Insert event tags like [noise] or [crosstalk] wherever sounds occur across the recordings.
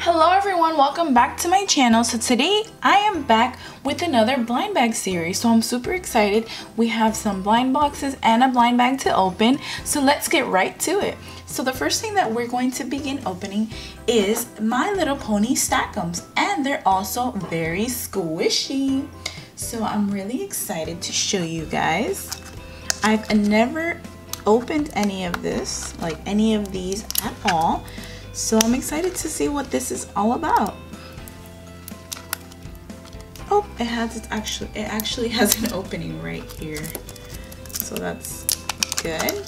Hello everyone, welcome back to my channel. So today I am back with another blind bag series. So I'm super excited. We have some blind boxes and a blind bag to open. So let's get right to it. So the first thing that we're going to begin opening is My Little Pony Stackums and they're also very squishy. So I'm really excited to show you guys. I've never opened any of this, like any of these at all. So I'm excited to see what this is all about. Oh, it has it actually it actually [laughs] has an opening right here. So that's good.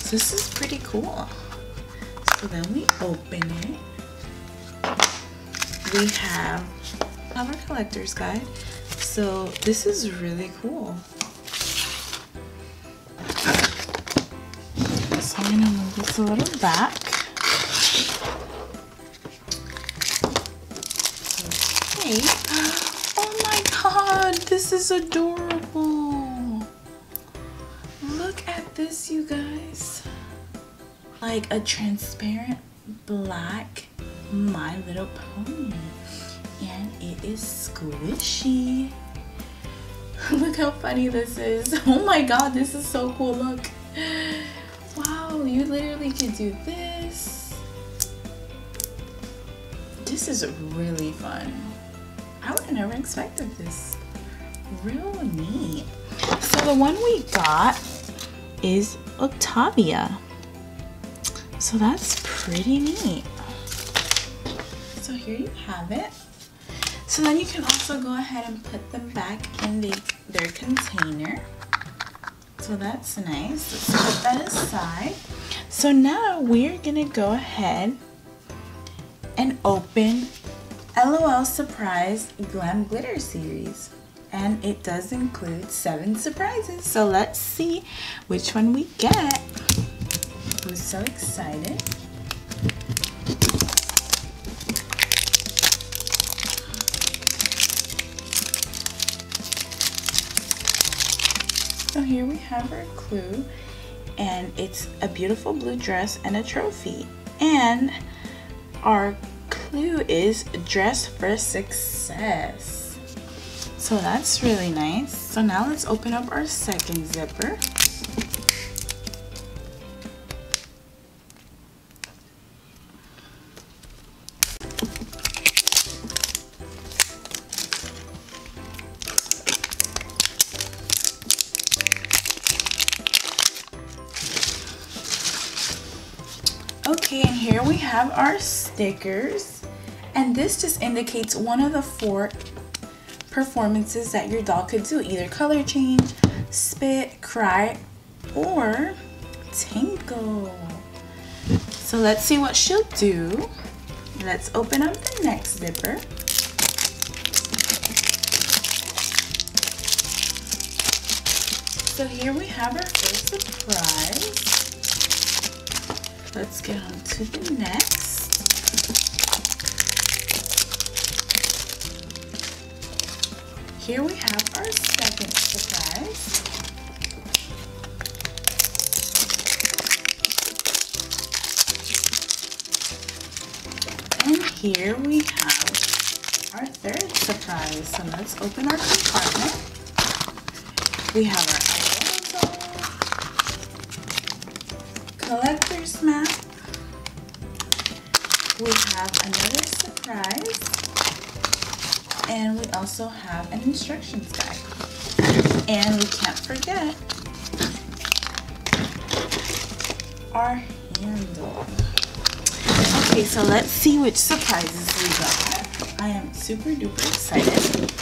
So this is pretty cool. So then we open it. We have our collector's guide. So this is really cool. I'm gonna move this a little back. Okay. Oh my god, this is adorable. Look at this, you guys. Like a transparent black My Little Pony. And it is squishy. [laughs] Look how funny this is. [laughs] Oh my god, this is so cool. Look. Wow, you literally could do this. This is really fun. I would have never expected this. Real neat. So the one we got is Octavia. So that's pretty neat. So here you have it. So then you can also go ahead and put them back in the, their container. So that's nice. Let's put that aside. So now we're gonna go ahead and open LOL Surprise Glam Glitter Series. And it does include seven surprises. So let's see which one we get. I'm so excited. So here we have our clue and it's a beautiful blue dress and a trophy. And our clue is dress for success. So that's really nice. So now let's open up our second zipper. Have our stickers. And this just indicates one of the four performances that your doll could do. Either color change, spit, cry, or tinkle. So let's see what she'll do. Let's open up the next zipper. So here we have our first surprise. Let's get on to the next. Here we have our second surprise. And here we have our third surprise. So let's open our compartment. We have our collector's map. We have another surprise. And we also have an instructions guide. And we can't forget our handle. Okay, so let's see which surprises we got. I am super duper excited.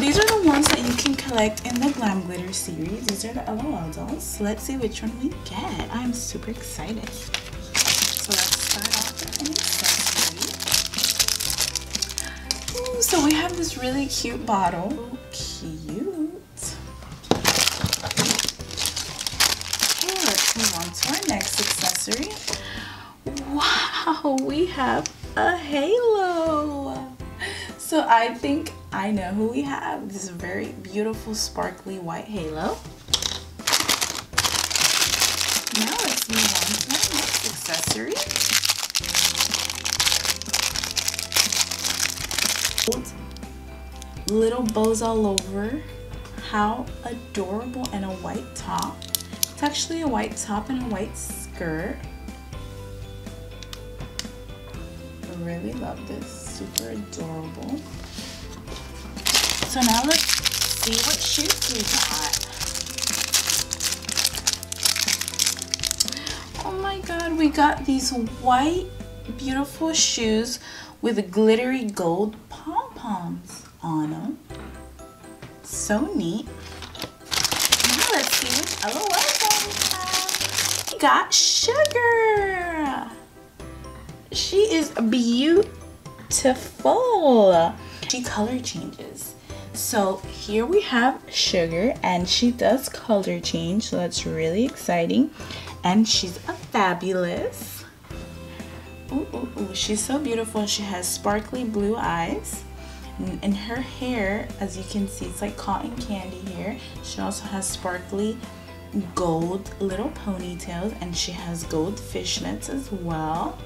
These are the ones that you can collect in the Glam Glitter series. These are the LOL dolls. Let's see which one we get. I'm super excited. So let's start off with an accessory. Ooh, so we have this really cute bottle. Cute. Okay, let's move on to our next accessory. Wow, we have a halo. So I think I know who we have. This is a very beautiful sparkly white halo. Now let's move on to our next accessory. Little bows all over. How adorable and a white top. It's actually a white top and a white skirt. I really love this, super adorable. So now let's see what shoes we got. Oh my god, we got these white beautiful shoes with glittery gold pom-poms on them. So neat. Now let's see which LOL. We got Sugar. She is beautiful. She color changes. So here we have Sugar and she does color change. So that's really exciting. And she's a fabulous. Ooh, ooh, ooh. She's so beautiful. She has sparkly blue eyes. And her hair, as you can see, it's like cotton candy here. She also has sparkly gold little ponytails and she has gold fishnets as well.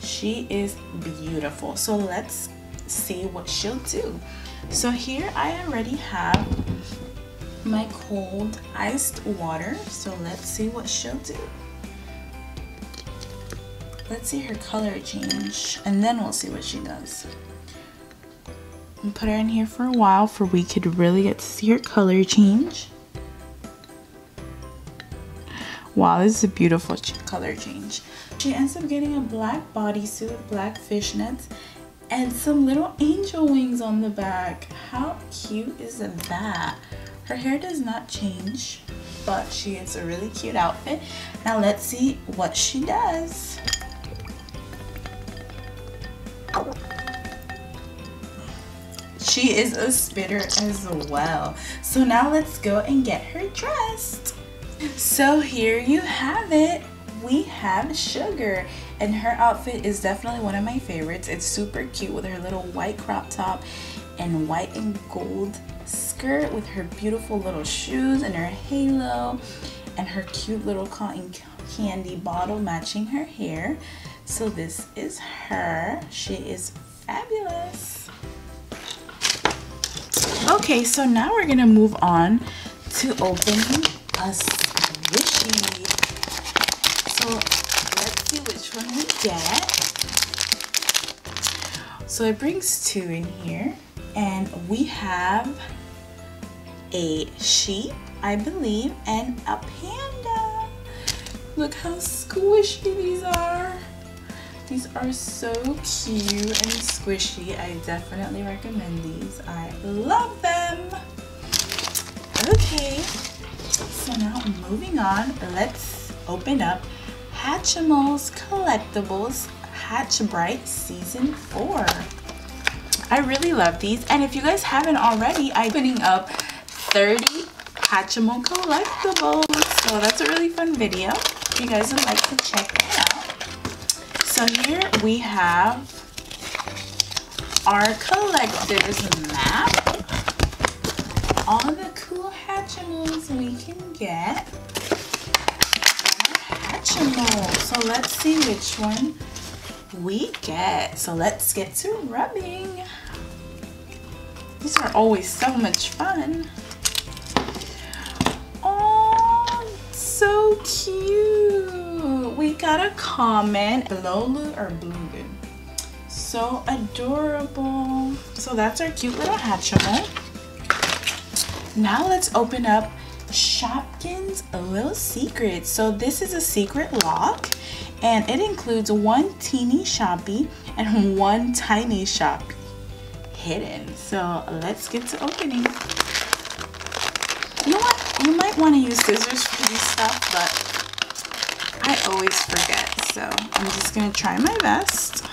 She is beautiful. So let's see what she'll do. So here I already have my cold iced water. So let's see what she'll do. Let's see her color change and then we'll see what she does. And put her in here for a while for we could really get to see her color change. Wow, this is a beautiful color change. She ends up getting a black bodysuit, black fishnets, and some little angel wings on the back. How cute is that? Her hair does not change, but she gets a really cute outfit. Now let's see what she does. She is a spitter as well. So now let's go and get her dressed. So here you have it. We have Sugar and her outfit is definitely one of my favorites. It's super cute with her little white crop top and white and gold skirt with her beautiful little shoes and her halo and her cute little cotton candy bottle matching her hair. So this is her. She is fabulous. Okay, so now we're gonna move on to opening a squishy. So let's see one we get. So it brings two in here and we have a sheep, I believe, and a panda. Look how squishy these are. These are so cute and squishy. I definitely recommend these. I love them. Okay, so now moving on, let's open up Hatchimals Collectibles Hatch Bright Season 4. I really love these. And if you guys haven't already, I'm putting up 30 Hatchimal collectibles. So that's a really fun video. If you guys would like to check that out. So here we have our collector's map. All the cool Hatchimals we can get. So let's see which one we get. So let's get to rubbing. These are always so much fun. Oh, so cute we got a comment. Blolu or Blulu. So adorable. So that's our cute little Hatchimal. Now let's open up Shopkins a Little Secret. So this is a secret lock and it includes one teeny shoppy and one tiny shoppy hidden. So let's get to opening. You know what? You might want to use scissors for this stuff, but I always forget, so I'm just going to try my best.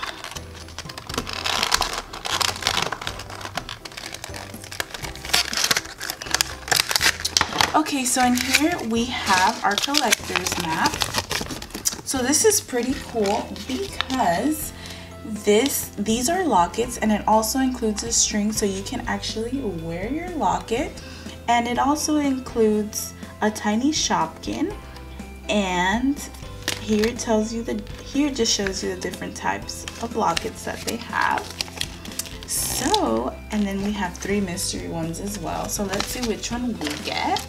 Okay, so in here we have our collector's map. So this is pretty cool because this these are lockets and it also includes a string so you can actually wear your locket and it also includes a tiny shopkin and here it tells you the here just shows you the different types of lockets that they have So, and then we have three mystery ones as well. So let's see which one we get.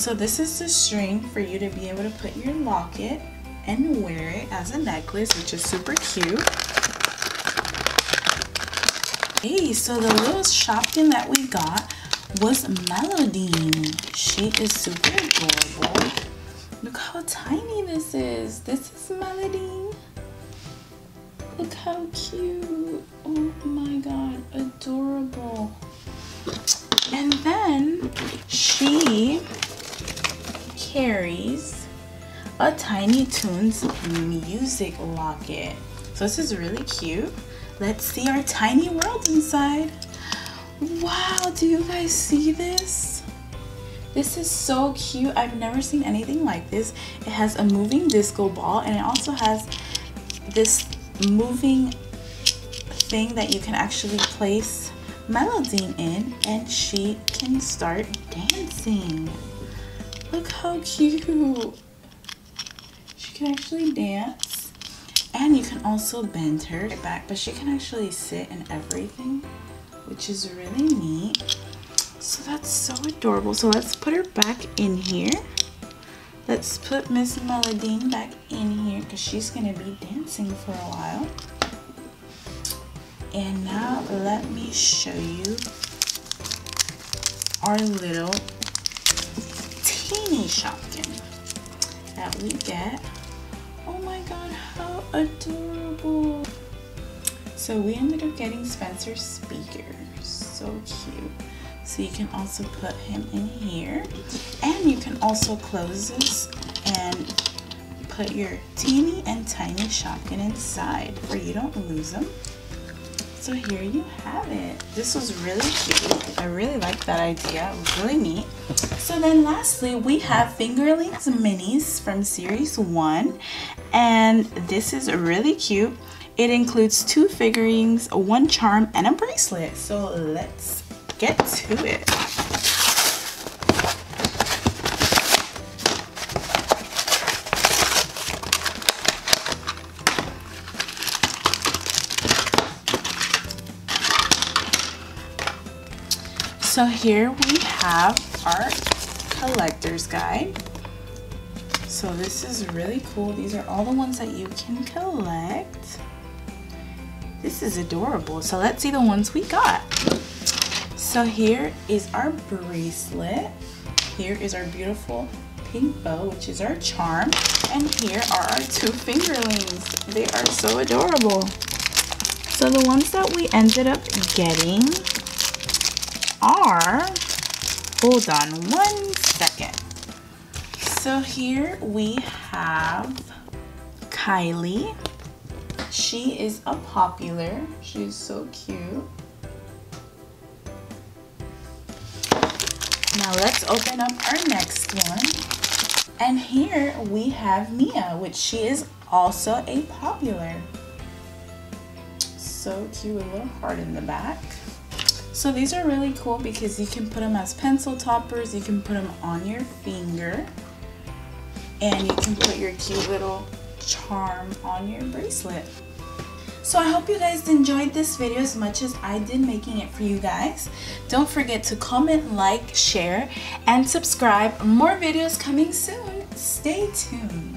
So this is the string for you to be able to put your locket and wear it as a necklace, which is super cute. Hey, so the little Shopkin that we got was Melodine. She is super adorable. Look how tiny this is. This is Melodine. Look how cute. Oh my god, adorable. And then she carries a Tiny Toons music locket. So this is really cute. Let's see our tiny world inside. Wow, do you guys see this? This is so cute. I've never seen anything like this. It has a moving disco ball and it also has this moving thing that you can actually place Melodine in and she can start dancing. Look how cute. She can actually dance and you can also bend her back but she can actually sit and everything which is really neat. So that's so adorable. So let's put her back in here. Let's put Miss Melodine back in here because she's going to be dancing for a while. And now let me show you our little teeny Shopkin that we get. Oh my god, how adorable. So we ended up getting Spencer's speakers. So cute. So you can also put him in here. And you can also close this and put your teeny and tiny Shopkin inside where you don't lose them. So here you have it. This was really cute. I really like that idea. It was really neat. So then lastly, we have Fingerlings Minis from Series 1. And this is really cute. It includes two figurines, one charm, and a bracelet. So let's get to it. So here we have our collector's guide. So this is really cool. These are all the ones that you can collect. This is adorable. So let's see the ones we got. So here is our bracelet. Here is our beautiful pink bow, which is our charm. And here are our two fingerlings. They are so adorable. So the ones that we ended up getting are, hold on one second. So here we have Kylie. She is a popular. She's so cute. Now let's open up our next one. And here we have Mia, which she is also a popular. So cute, a little heart in the back. So these are really cool because you can put them as pencil toppers, you can put them on your finger, and you can put your cute little charm on your bracelet. So I hope you guys enjoyed this video as much as I did making it for you guys. Don't forget to comment, like, share, and subscribe. More videos coming soon. Stay tuned.